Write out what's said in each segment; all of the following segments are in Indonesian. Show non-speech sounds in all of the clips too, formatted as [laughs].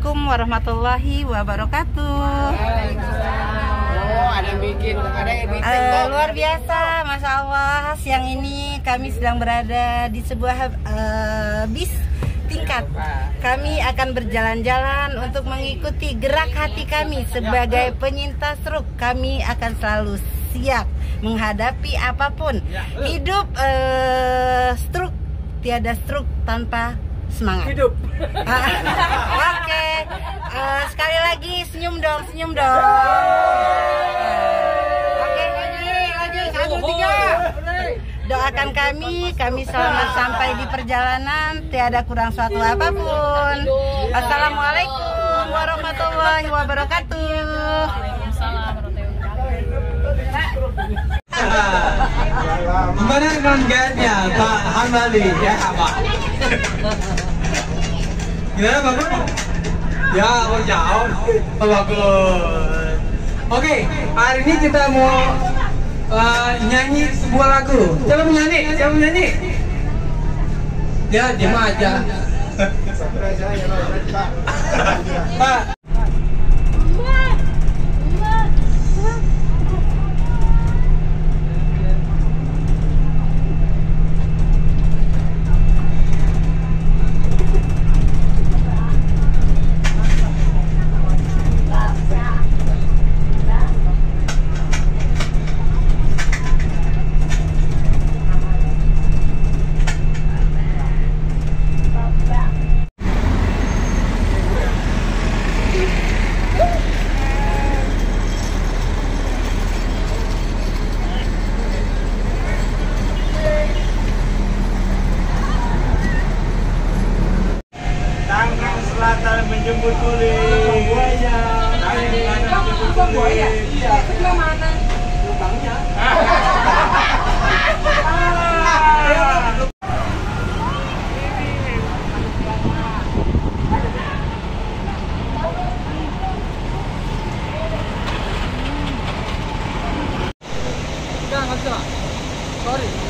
Assalamualaikum warahmatullahi wabarakatuh. Oh, ada yang bikin, ada yang bikin. Eh, luar biasa, masya Allah. Siang ini kami sedang berada di sebuah eh, bis tingkat. Kami akan berjalan-jalan untuk mengikuti gerak hati kami sebagai penyintas stroke. Kami akan selalu siap menghadapi apa pun. Hidup eh, stroke tiada stroke tanpa semangat. Hidup. Eh, sekali lagi senyum dong, senyum dong. Oke, lagi, lagi satu tiga. Doakan kami, kami selamat sampai di perjalanan, tiada kurang suatu apa pun. Assalamualaikum warahmatullahi wabarakatuh. Gimana dengan guide-nya Pak Hamali ya Pak? Gimana bagus? Ya, oh jauh, oh, bagus. Oke, hari ini kita mau uh, nyanyi sebuah lagu. Siapa menyanyi? Siapa menyanyi? Ya, diam aja. [laughs] Pak, 話だ悪い。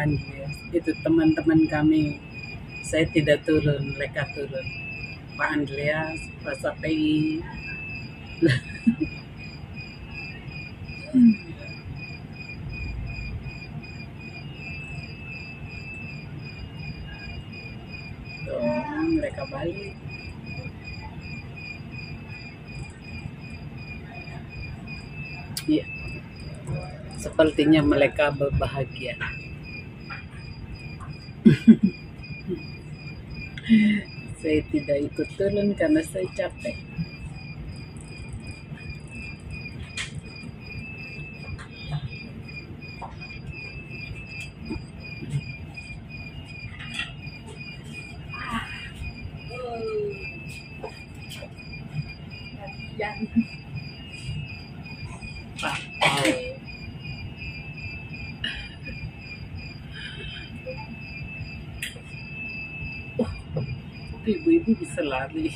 Andreas itu teman-teman kami. Saya tidak turun mereka turun. Pak Andreas Pak Sapei. Tuh, mereka balik. Iya. Sepertinya mereka berbahagia saya tidak ikut turun karena saya capek ibu-ibu bisa lari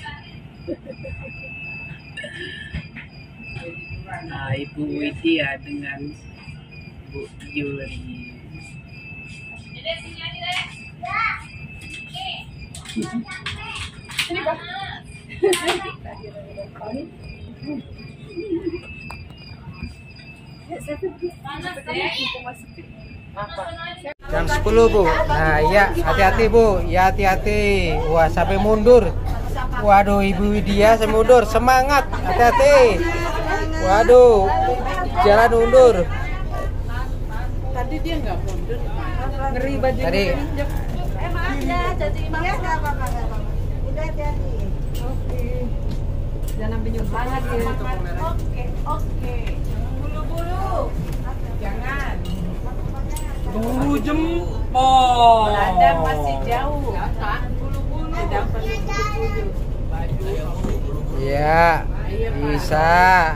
nah ibu Widya dengan Bu Yuli Jam 10 bu. Nah iya hati-hati bu. Ya hati-hati. Wah sampai mundur. Waduh ibu Widya saya mundur. Semangat. Hati-hati. Waduh. Jalan mundur. Tadi dia nggak mundur. Ngeri baju Tadi Eh maaf ya, jadi maaf. Ya nggak apa-apa. Udah hati-hati. Jangan pinjam lagi ya. Oke, oke. Bulu-bulu. Jangan. Bulu jempol. Ada masih jauh. Bulu-bulu. Iya. Bisa.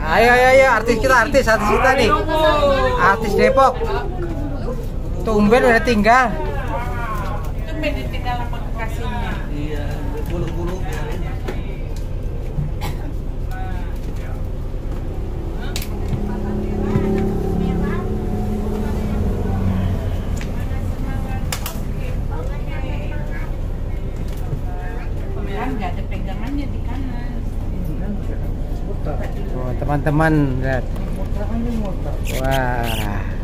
Ayo ayo ayo artis kita artis artis kita nih. Artis Depok. Tumben udah tinggal. Itu ditinggal sama kekasihnya. Kan nggak ada pegangannya di kanan. Teman-teman lihat. Wah.